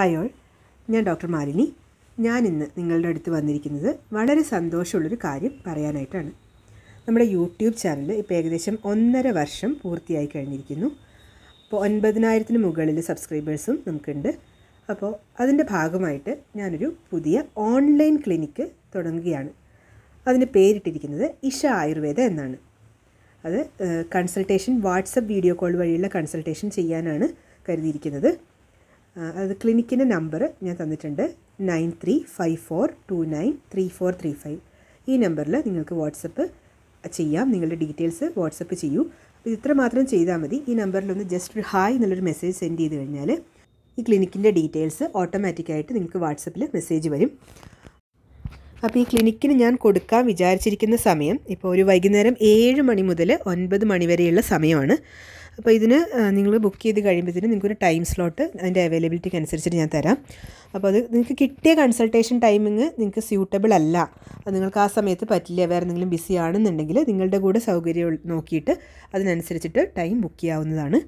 Hi all ഞാൻ doctor Malini. ഞാൻ ഇന്ന് നിങ്ങളുടെ അടുത്ത് വന്നിരിക്കുന്നത് വളരെ സന്തോഷമുള്ളൊരു കാര്യം പറയാനായിട്ടാണ്. നമ്മുടെ യൂട്യൂബ് ചാനൽ ഇപ്പോൾ ഏകദേശം ഒന്നര വർഷം പൂർത്തിയായി കഴിഞ്ഞിരിക്കുന്നു. അപ്പോൾ ഒൻപതിനായിരത്തിന് മുകളിൽ സബ്സ്ക്രൈബേഴ്സും നമുക്കുണ്ട്. അപ്പോൾ അതിന്റെ ഭാഗമായിട്ട് ഞാനൊരു പുതിയ ഓൺലൈൻ ക്ലിനിക്ക് തുടങ്ങുകയാണ്. അതിന് പേരിട്ടിരിക്കുന്നത് ഇഷ ആയുർവേദ എന്നാണ്. അത് കൺസൾട്ടേഷൻ വാട്സപ്പ് വീഡിയോ കോൾ വഴിയുള്ള കൺസൾട്ടേഷൻ ചെയ്യാനാണ് കരുതിയിരിക്കുന്നത്. അത് ക്ലിനിക്കിന്റെ നമ്പർ ഞാൻ തന്നിട്ടുണ്ട് nine three five four two nine three four three five. ഈ നമ്പറിൽ നിങ്ങൾക്ക് വാട്സപ്പ് ചെയ്യാം. നിങ്ങളുടെ ഡീറ്റെയിൽസ് വാട്സപ്പ് ചെയ്യൂ. അപ്പോൾ ഇത്ര മാത്രം ചെയ്താൽ മതി. ഈ നമ്പറിൽ ഒന്ന് ജസ്റ്റ് ഒരു ഹായ് എന്നുള്ളൊരു മെസ്സേജ് സെൻഡ് ചെയ്ത് കഴിഞ്ഞാൽ ഈ ക്ലിനിക്കിന്റെ ഡീറ്റെയിൽസ് ഓട്ടോമാറ്റിക്കായിട്ട് നിങ്ങൾക്ക് വാട്സപ്പിൽ മെസ്സേജ് വരും. അപ്പോൾ ഈ ക്ലിനിക്കിന് ഞാൻ കൊടുക്കാൻ വിചാരിച്ചിരിക്കുന്ന സമയം ഇപ്പോൾ ഒരു വൈകുന്നേരം ഏഴ് മണി മുതൽ ഒൻപത് മണി വരെയുള്ള സമയമാണ്. അപ്പോൾ ഇതിന് നിങ്ങൾ ബുക്ക് ചെയ്ത് കഴിയുമ്പോഴത്തേന് നിങ്ങൾക്കൊരു ടൈം സ്ലോട്ട് അതിന്റെ അവൈലബിലിറ്റിക്ക് അനുസരിച്ചിട്ട് ഞാൻ തരാം. അപ്പോൾ അത് നിങ്ങൾക്ക് കിട്ടിയ കൺസൾട്ടേഷൻ ടൈമിങ് നിങ്ങൾക്ക് സ്യൂട്ടബിൾ അല്ല. അത് നിങ്ങൾക്ക് ആ സമയത്ത് പറ്റില്ല. വേറെ എന്തെങ്കിലും ബിസി ആണെന്നുണ്ടെങ്കിൽ നിങ്ങളുടെ കൂടെ സൗകര്യം നോക്കിയിട്ട് അതിനനുസരിച്ചിട്ട് ടൈം ബുക്ക് ചെയ്യാവുന്നതാണ്.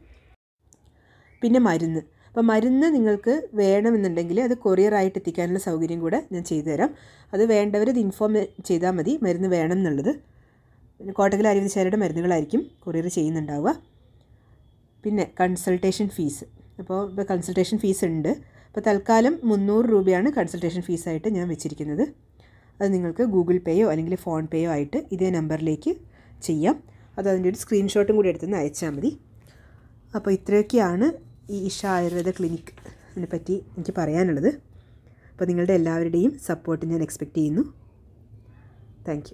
പിന്നെ മരുന്ന്. അപ്പോൾ മരുന്ന് നിങ്ങൾക്ക് വേണമെന്നുണ്ടെങ്കിൽ അത് കൊറിയറായിട്ട് എത്തിക്കാനുള്ള സൗകര്യം കൂടെ ഞാൻ ചെയ്തുതരാം അത് വേണ്ടവർ ഇത് ഇൻഫോം ചെയ്താൽ മതി മരുന്ന് വേണം എന്നുള്ളത്. പിന്നെ കോട്ടകൽ ആര്യവൈദ്യശാലയുടെ മരുന്നുകളായിരിക്കും കൊറിയർ ചെയ്യുന്നുണ്ടാവുക. പിന്നെ കൺസൾട്ടേഷൻ ഫീസ്. അപ്പോൾ ഇപ്പോൾ കൺസൾട്ടേഷൻ ഫീസ് ഉണ്ട്. അപ്പോൾ തൽക്കാലം മുന്നൂറ് രൂപയാണ് കൺസൾട്ടേഷൻ ഫീസായിട്ട് ഞാൻ വെച്ചിരിക്കുന്നത്. അത് നിങ്ങൾക്ക് ഗൂഗിൾ പേയോ അല്ലെങ്കിൽ ഫോൺ പേയോ ആയിട്ട് ഇതേ നമ്പറിലേക്ക് ചെയ്യാം. അത് അതിന്റെ ഒരു സ്ക്രീൻഷോട്ടും കൂടി എടുത്തുനിന്ന് അയച്ചാൽ മതി. അപ്പോൾ ഇത്രയൊക്കെയാണ് ഈ ഇഷ ആയുർവേദ ക്ലിനിക് പറ്റി എനിക്ക് പറയാനുള്ളത്. അപ്പോൾ നിങ്ങളുടെ എല്ലാവരുടെയും സപ്പോർട്ട് ഞാൻ എക്സ്പെക്റ്റ് ചെയ്യുന്നു. താങ്ക്